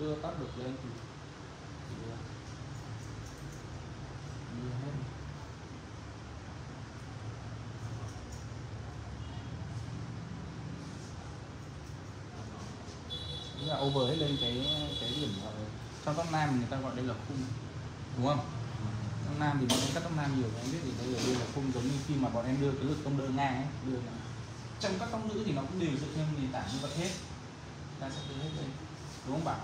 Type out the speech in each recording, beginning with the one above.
đưa tắt được lên thì, đưa, đưa hết. Tức là over hết lên cái cái điểm trong tóc nam người ta gọi đây là khung đúng không? Tóc nam thì bọn em cắt tóc nam nhiều em biết thì đây là đây là khung giống như khi mà bọn em đưa cái lực công đơn ngang ấy đưa là trong các tóc nữ thì nó cũng đều dựa trên nền tảng như vậy hết. Ta sẽ đưa hết lên đúng không bảo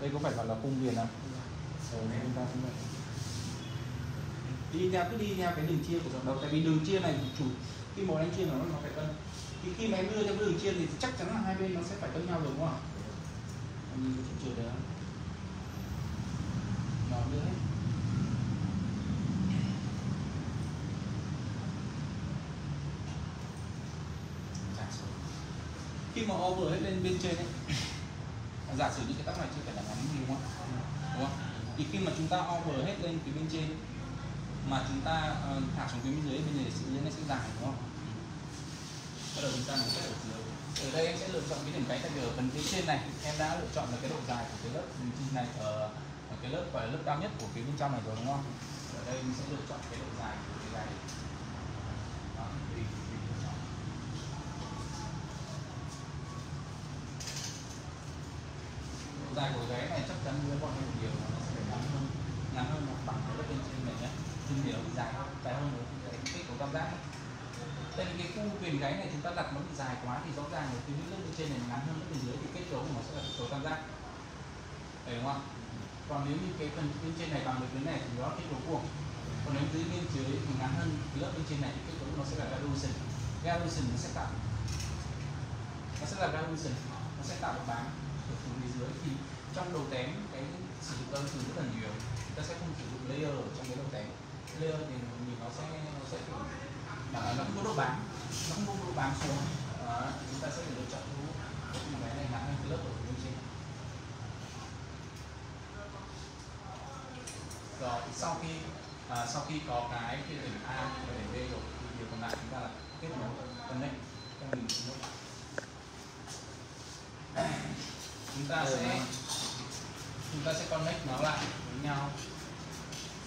đây có phải gọi là khung viền không? Rồi chúng ta cũng vậy. Đi theo cứ đi theo cái đường chia của dòng đầu tại vì đường chia này chủ khi một anh chia nó nó phải cân. Thì khi mà em đưa theo cái đường chia thì chắc chắn là hai bên nó sẽ phải cân nhau rồi đúng không em nhìn cái trừ đấy nó đưa hết. Sử. khi mà over hết lên bên trên ấy giả sử những cái tóc này chưa phải là ngắn đúng không? Đúng không? Thì khi mà chúng ta over hết lên phía bên trên mà chúng ta uh, thả xuống phía bên dưới bên dưới tự nhiên nó sẽ dài đúng không? Bắt đầu chúng ta sẽ ở dưới ở đây em sẽ lựa chọn cái điểm cánh tại vì ở phần phía trên này em đã lựa chọn là cái độ dài của cái lớp này ở, ở cái lớp và lớp cao nhất của phía bên trong này rồi đúng không? Ở đây mình sẽ lựa chọn cái độ dài của cái này. Đó tùy tùy lựa chọn độ dài của gáy này chắc chắn với bọn em một điều là nó sẽ ngắn hơn ngắn hơn mặt bằng cái lớp bên trên này nhé nhưng thì dài hơn dài hơn nữa thì cái kích của tam giác ấy. tại vì cái khu viền gáy này chúng ta đặt nó bị dài quá thì rõ ràng là cái lớp bên trên này ngắn hơn, lớp bên dưới thì kết cấu của nó sẽ là kết cấu tam giác. Đấy, đúng không còn nếu như cái phần bên trên này bằng được cái này thì nó kết cấu vuông còn nếu dưới bên dưới thì ngắn hơn lớp bên trên này thì kết cấu nó sẽ là Gaussian Gaussian nó sẽ tạo nó sẽ là Gaussian nó sẽ tạo được bán ở phần phía dưới thì trong đầu tém cái sử dụng đơn từ rất là nhiều. Chúng ta sẽ không sử dụng layer ở trong cái đầu tém. Layer thì nhìn nó sẽ nó sẽ kiểu mà nó không có độ bám nó không có độ bám xuống. À, chúng ta sẽ phải lựa chọn cái một cái này nặng hơn cái lớp ở bên trên. Rồi sau khi à, sau khi có cái phiên điểm A và điểm B rồi thì điều còn lại chúng ta là kết nối connect trong mình chúng ta sẽ chúng ta sẽ connect nó lại với nhau.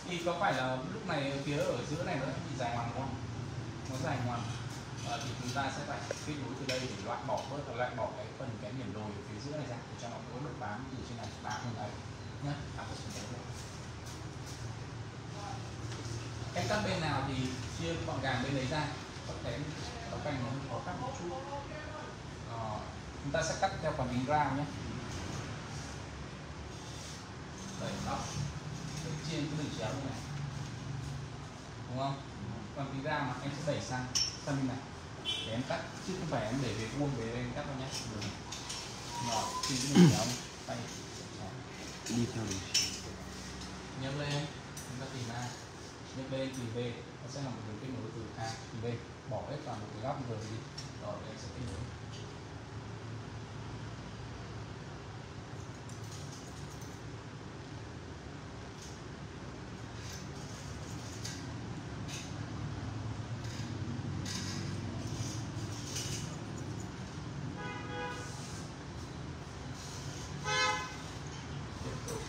Thì có phải là lúc này phía ở giữa này nó bị dài ngoằng không? Nó dài ngoằng. À, thì chúng ta sẽ phải kết nối từ đây để loại bỏ bớt hoặc loại bỏ cái phần cái điểm đồi ở phía giữa này ra để cho nó có độ bám từ trên này bám lên đấy nhé à, có cắt bên nào thì chia gọn gàng bên đấy ra có thể có cành nó khó cắt một chút. À, chúng ta sẽ cắt theo phần hình gram nhé đẩy tóc đẩy trên cái đường chéo như này. Đúng không? Còn cái gram mà em sẽ đẩy sang. Sang bên này. Để em cắt chứ không phải em để về vuông về đây em cắt đâu nhé. Nhỏ trên cái đường chéo. Tay. Đi theo đường. Nhấc lên. Chúng ta tìm A. Nhấc lên tìm B. Nó sẽ là một đường kết nối từ A tìm B. Bỏ hết vào một cái góc vừa đi. Rồi em sẽ kết nối tiếp tục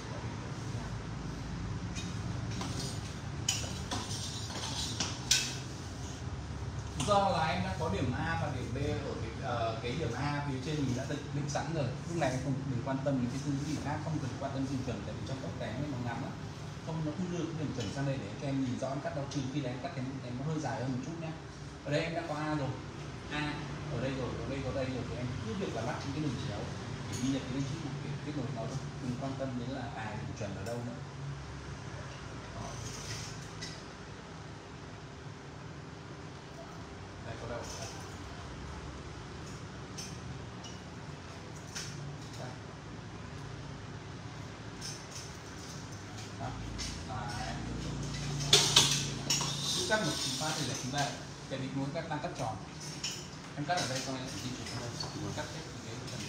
do là em đã có điểm A và điểm B ở cái, ờ, cái điểm A phía trên mình đã định, định sẵn rồi. Lúc này không đừng quan tâm đến cái thứ gì khác không cần quan tâm điểm chuẩn tại vì trong tốc kém nó ngắn lắm. Không nó cũng đưa cái điểm chuẩn sang đây để các em nhìn rõ em cắt đâu trừ khi đánh em cắt cái em nó hơi dài hơn một chút nhé ở đây em đã có A rồi. A ở đây rồi ở đây có đây rồi. Thì em cứ việc là bắt những cái đường chéo để ghi nhận cái đường chữ cái kết nối nó thôi. đừng quan tâm đến là à điểm chuẩn ở đâu nữa. Đây có đâu đây. Đây. Đó. Đấy. cứ cắt một chín ba thì là chín ba để định muốn cắt đang cắt tròn. Em cắt ở đây xong em sẽ di chuyển đây. Muốn cắt hết cái phần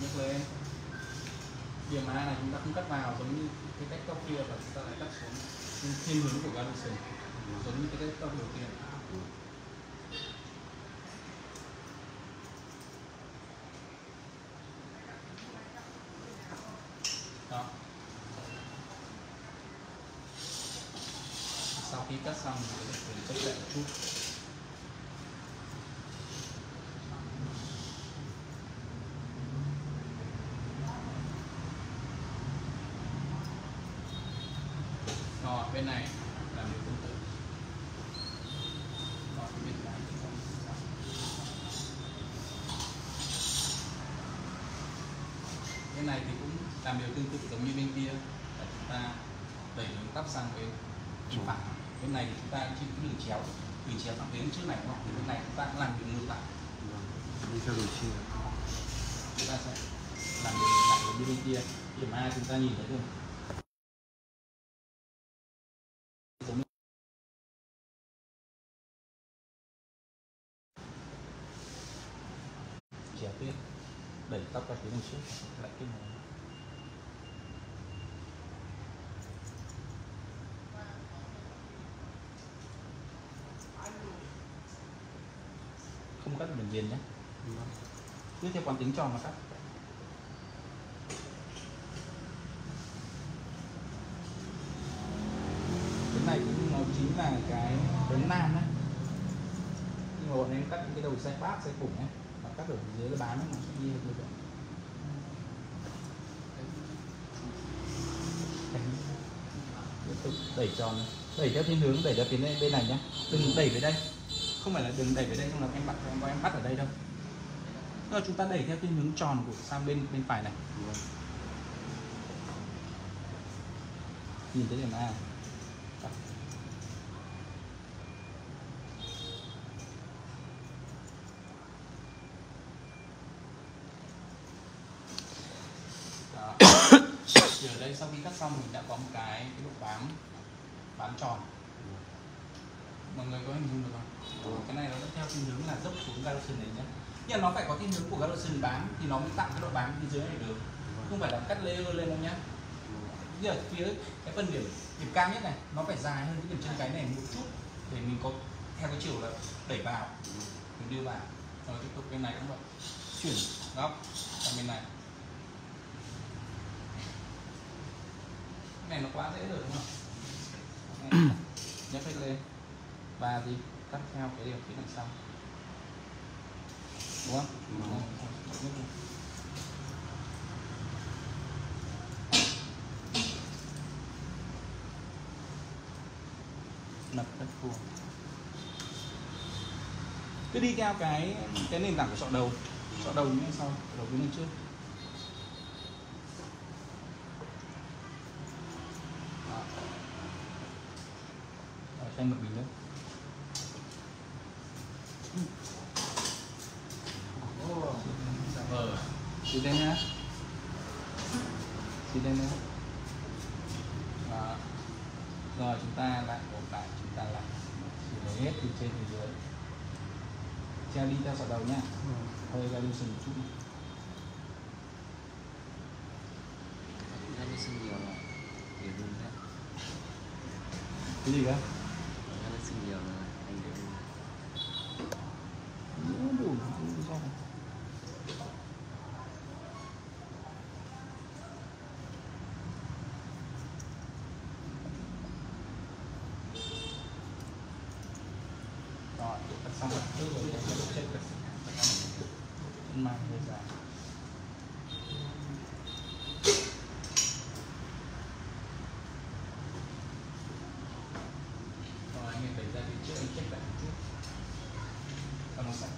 nhấc lên. Điểm A này chúng ta không cắt vào, giống như cái cách tóc kia và chúng ta lại cắt xuống. Thiên hướng của Galuson giống như cái cách tóc đầu tiên khi cắt xong thì sẽ được chất lại một chút rồi bên này làm điều tương tự. Rồi bên này thì xong. bên này thì cũng làm điều tương tự giống như bên kia là chúng ta đẩy đường tắp sang bên bên phải. Bên này thì chúng ta chỉ cái đường chéo đường chéo sang đến trước này đúng không? Thì bên này chúng ta cũng làm đường ngược lại. Đi theo đường chia chúng ta sẽ làm đường ngược lại giống như bên kia. Điểm A chúng ta nhìn thấy rồi giống như chéo tiếp đẩy tóc ra phía một chút. Lại cái này không cắt đường viền nhé. Cứ theo quán tính tròn mà cắt. Cái này cũng nó chính là cái đấng nam đấy nhưng mà bọn em cắt cái đầu xe bát xe củng ấy cắt ở dưới nó bán ấy, nó sẽ đi được rồi vậy tiếp tục đẩy tròn đẩy theo thiên hướng đẩy ra phía bên bên này nhá. Đừng đẩy về đây. Không phải là đừng đẩy về đây không là em bắt em em bắt ở đây đâu. Tức là chúng ta đẩy theo thiên hướng tròn của sang bên bên phải này. Nhìn thấy điểm A Đó. Đó. thì ở đây sau khi cắt xong mình đã có một cái, cái độ bám bám tròn. Mọi người có hình dung được không? Cái này nó sẽ theo thiên hướng là dốc xuống Galloson này nhé nhưng nó phải có thiên hướng của Galloson bám thì nó mới tạo cái độ bám phía dưới này được. Không phải là cắt layer lên đâu nhá. Bây giờ phía cái phần điểm điểm cao nhất này nó phải dài hơn cái điểm chân cái này một chút để mình có theo cái chiều là đẩy vào mình đưa vào. Rồi tiếp tục bên này cũng vậy. Chuyển góc sang bên này này nó quá dễ rồi đúng không? Nhấc hết lên. Và gì cắt theo cái điểm phía đằng sau. Đúng không? Đúng. Lên. lập đất vuông. Cứ đi theo cái cái nền tảng của sọ đầu. Sọ đầu như sau sọ đầu đứng lên trước Anh một bình nữa ờ xì lên nhá. Xì lên nhá. Đó. rồi chúng ta lại ổn lại chúng ta lại xì lấy hết từ trên từ dưới. Treo đi theo sọ đầu nhá. Hơi ra lưu sừng một chút Ra đi xin nhiều rồi. Để đừng ra cái gì cơ Ra đi xin nhiều rồi Anh để đừng đủ đủ đủ sao này. rồi cắt xong rồi cứ rồi để cho chết được mang hơi dài rồi anh em đẩy ra phía trước anh check lại một chút cho nó sạch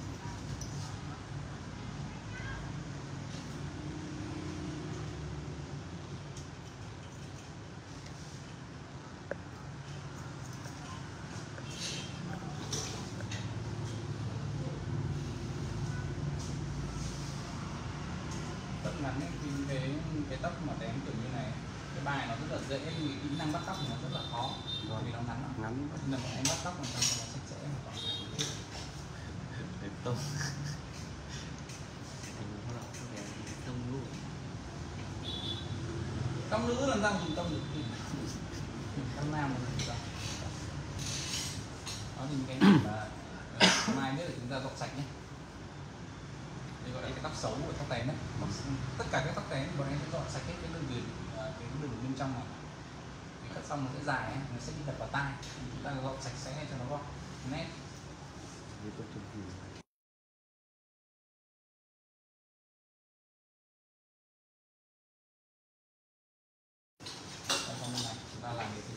tóc ngắn ấy, thì cái cái tóc mà đếm kiểu như này. Cái bài nó rất là dễ vì kỹ năng bắt tóc thì nó rất là khó. Vì nó ngắn lắm ngắn. Nên bọn em bắt tóc làm sao cho nó sạch sẽ mà còn Để tông. Tông luôn. Tóc nữ làm sao dùng tóc nữ thì tóc nam là dùng tóc đó thì cái này là mai biết là chúng ta dọn sạch nhé đây gọi là cái tóc xấu của tóc tén đấy tóc, tất cả các tóc tén thì bọn em sẽ dọn sạch hết cái đường viền ờ, cái đường bên trong này. Cắt xong nó sẽ dài ấy, nó sẽ bị đập vào tai. Chúng ta gọt sạch sẽ cho nó gọn. Nét Với con châm củ Còn xong bên này chúng ta làm cái gì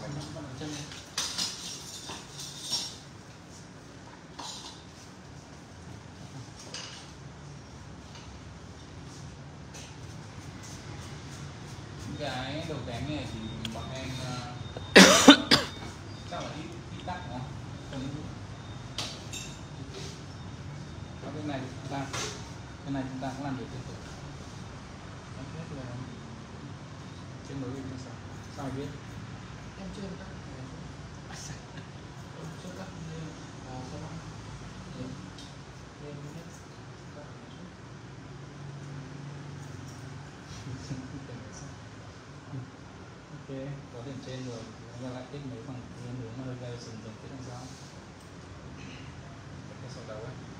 quay nó bắt đầu chân lên cái đầu này thì bọn em ờ, chắc là ít ít đúng không? Ờ, bên này chúng ta bên này chúng ta cũng làm được tương tự. Em biết là trên nối bên sao? Sao biết? em chưa được Em chưa cắt lên vào sau đó. Lên lên hết. Cắt ok, có điểm trên rồi. Chúng ta lại tích mấy phần nguyên hướng mà hơi gây sử dần tiếp làm sao cái sau đầu ấy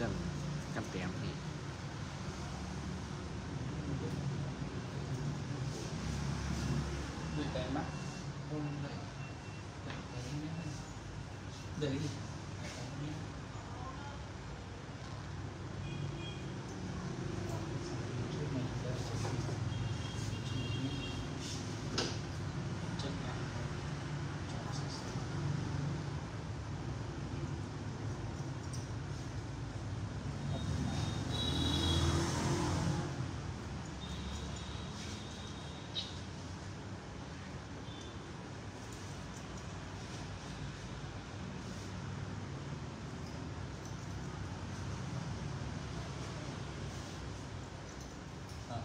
mà quỳ hỗ tém thì đuôi tay mắt ôm lại đấy đi Ờ.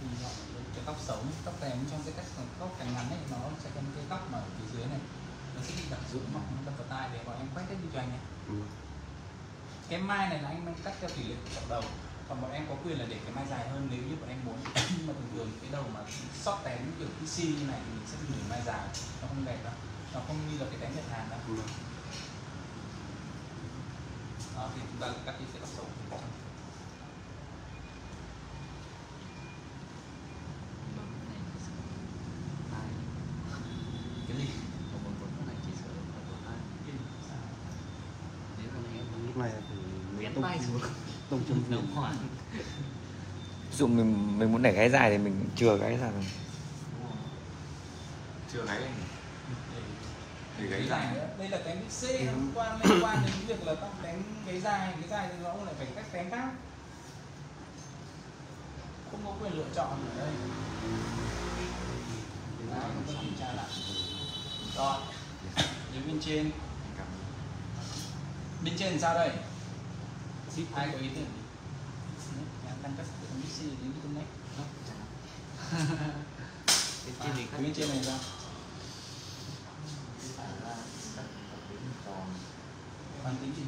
Thì họ- cái tóc tèm trong cái cách tóc càng ngắn ấy nó sẽ một cái tóc mà ở phía dưới này. Nó sẽ bị đặc dụng mọc nó đập vào tai để bọn em quét hết đi cho anh nhé Ừ. cái mai này là anh đang cắt theo tỷ lệ của chậu đầu. Còn bọn em có quyền là để cái mai dài hơn nếu như bọn em muốn. Nhưng mà thường thường cái đầu mà sót tén kiểu PC như này thì mình sẽ dùng mai dài. Nó không đẹp đâu. Nó không như là cái tén nhật hàn đâu. Ừ. đó, thì chúng ta cắt đi cái tóc xấu bấm cái này thì sợ tai cái gì một một một cái này chỉ sợ là của tai cái gì sao? nếu con này phải tông xuống tông châm hoảng ví dụ mình mình muốn để gáy dài thì mình chừa gáy ra rồi. Chưa gáy anh Để- để gáy dài. Đây là big C nó liên quan liên quan đến việc là tóc tén gáy dài cái dài thì nó lại phải cách tén khác. Không có quyền lựa chọn ở đây. Đấy, chúng ta kiểm tra lại. rồi. Đến bên trên bên trên sao đây? Ai có ý tưởng gì? Đang cắt cái C đến cái này. Bên trên à, bên trên này sao hoàn tính gì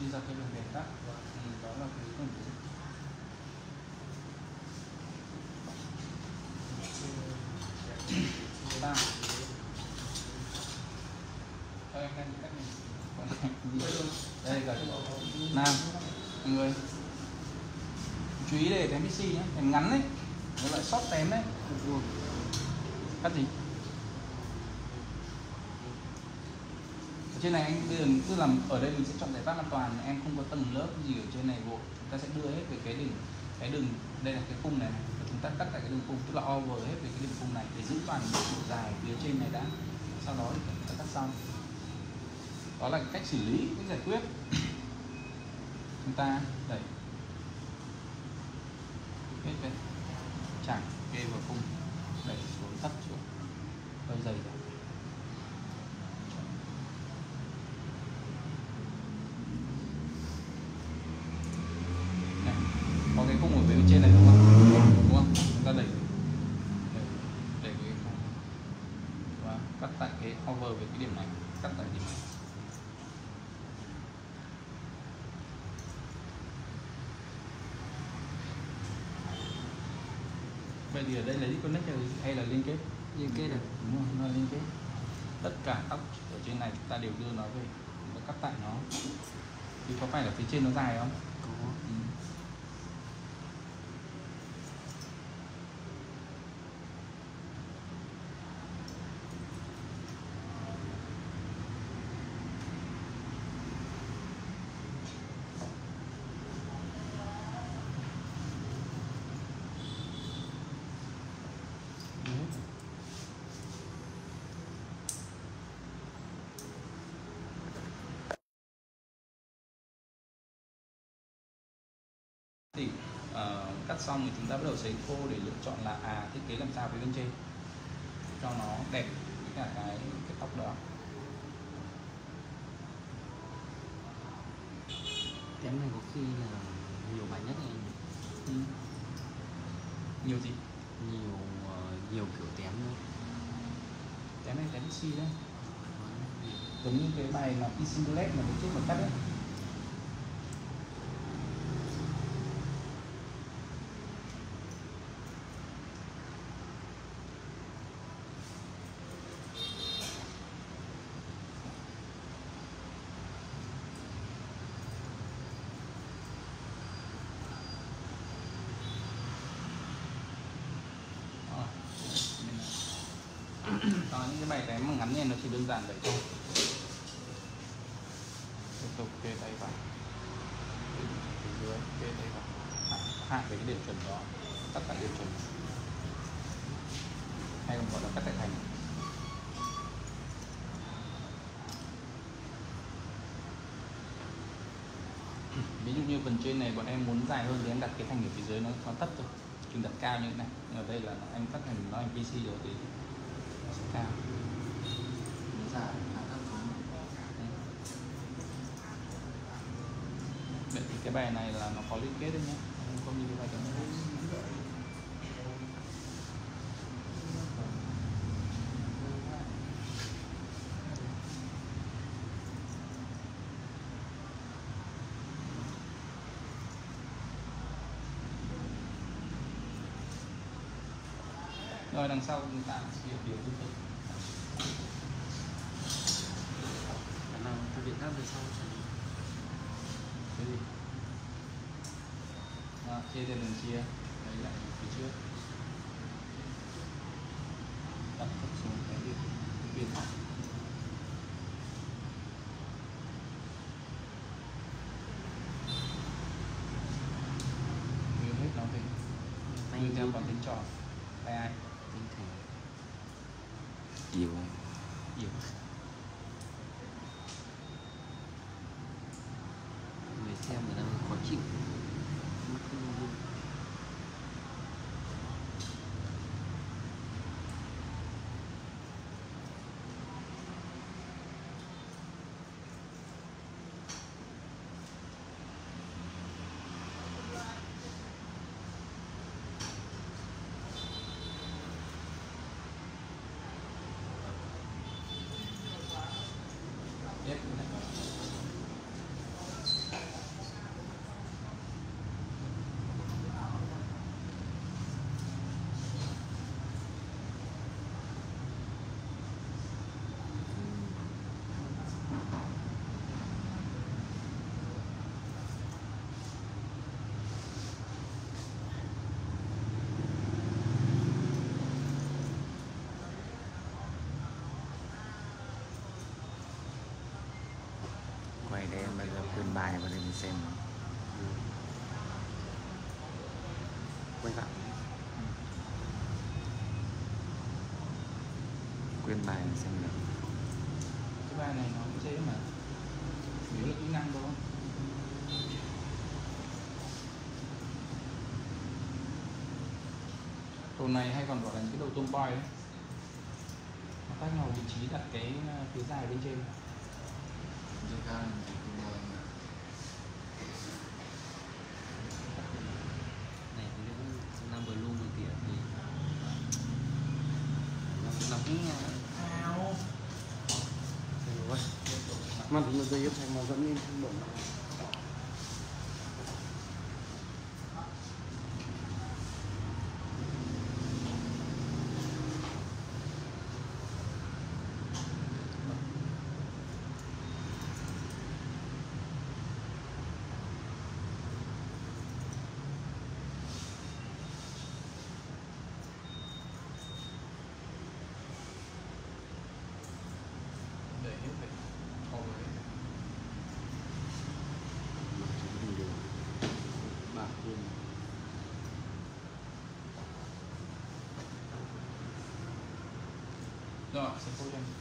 chia ra cái đường viền. Cắt ừ, đó là cái phần thứ thứ ba Đây, em đang cắt này. đây cả nam mọi người chú ý để cái bixi nhé tém ngắn đấy nó lại sót tém đấy cắt gì? Ở trên này anh bây giờ cứ làm ở đây mình sẽ chọn giải pháp an toàn em không có tầng lớp gì ở trên này bộ. Chúng ta sẽ đưa hết về cái đường cái đường đây là cái khung này, này. Và chúng ta cắt tại cái đường khung tức là over hết về cái đường khung này để giữ toàn bộ độ dài phía trên này đã. Sau đó thì chúng ta cắt xong. Đó là cách xử lý cách giải quyết. Chúng ta đẩy hết chẳng kê vào khung đẩy xuống thấp xuống hơi dày rồi này, có cái khung ở phía bên trên này đúng không đúng không chúng ta đẩy đẩy, đẩy cái vậy thì ở đây là disconnect hay, hay là liên kết? Liên kết được đúng rồi nó liên kết. Tất cả tóc ở trên này chúng ta đều đưa nó về. Nó cắt tại nó. Thì có phải là phía trên nó dài không? Có. Ừ. ờ, cắt xong thì chúng ta bắt đầu sấy khô để lựa chọn là à thiết kế làm sao với bên trên. Cho nó đẹp với cả cái cái tóc đó. Tém này có khi là nhiều bài nhất này ừ. nhiều gì? Nhiều ờ, nhiều kiểu tém nữa cái này cái si đấy. Giống như cái bài mà Easy Bullet mà lúc trước mà cắt đấy cái bài tém mà ngắn này nó chỉ đơn giản vậy thôi. Tiếp tục kê tay vào. Phía dưới kê tay vào. Hạ, về cái điểm chuẩn đó. Tất cả điểm chuẩn. Hay còn gọi là cắt tại thành. Ví dụ như phần trên này bọn em muốn dài hơn thì em đặt cái thành ở phía dưới nó nó thấp thôi. Chừng đặt cao như thế này. Nhưng ở đây là em cắt thành nó thành PC rồi thì nó sẽ cao dài hạ thấp xuống Vậy thì cái bài này là nó có liên kết đấy nhé. Không có như cái bài đó rồi, đằng sau chúng ta sẽ điều tương tự pháp về sau cho cái gì đó, chia trên đường chia lấy lại phía trước. Đặt thấp xuống cái cái viên thẳng đưa hết nó tay đưa theo yêu còn tính tròn ai tinh thể Yêu. Yếu người xem người ta khó chịu mắt không vui ép cái này vào. Quay đây em bây giờ khuyên bài vào đây mình xem quay vào Khuyên bài mình xem được cái bài này nó cũng dễ mà. Nếu là kỹ năng thôi đồ này hay còn gọi là những cái đầu tôm boy đấy. Nó khác nhau vị trí đặt cái uh, phía dài bên trên. Này thì nếu năm bờ luôn thì thì năm năm cái nha Mà thì nó dây yếu thành mà dẫn lên không động rồi sẽ phôi cho em